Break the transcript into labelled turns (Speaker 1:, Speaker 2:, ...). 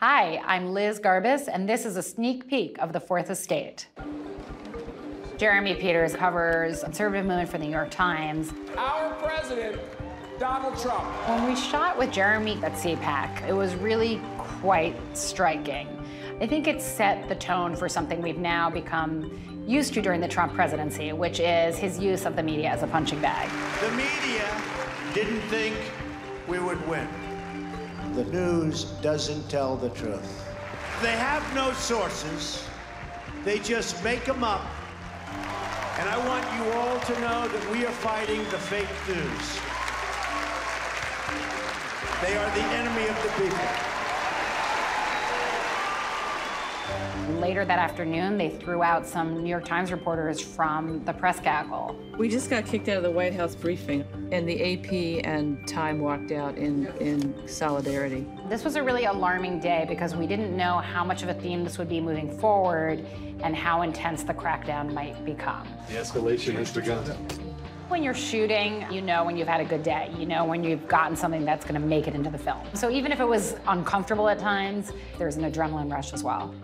Speaker 1: Hi, I'm Liz Garbus, and this is a sneak peek of the Fourth Estate. Jeremy Peters covers conservative movement for the New York Times.
Speaker 2: Our president, Donald Trump.
Speaker 1: When we shot with Jeremy at CPAC, it was really quite striking. I think it set the tone for something we've now become used to during the Trump presidency, which is his use of the media as a punching bag.
Speaker 3: The media didn't think we would win.
Speaker 4: The news doesn't tell the truth.
Speaker 3: They have no sources. They just make them up. And I want you all to know that we are fighting the fake news. They are the enemy of the people.
Speaker 1: Later that afternoon, they threw out some New York Times reporters from the press gaggle.
Speaker 5: We just got kicked out of the White House briefing, and the AP and Time walked out in, in solidarity.
Speaker 1: This was a really alarming day because we didn't know how much of a theme this would be moving forward and how intense the crackdown might become.
Speaker 6: The escalation has begun.
Speaker 1: When you're shooting, you know when you've had a good day. You know when you've gotten something that's going to make it into the film. So even if it was uncomfortable at times, there's an adrenaline rush as well.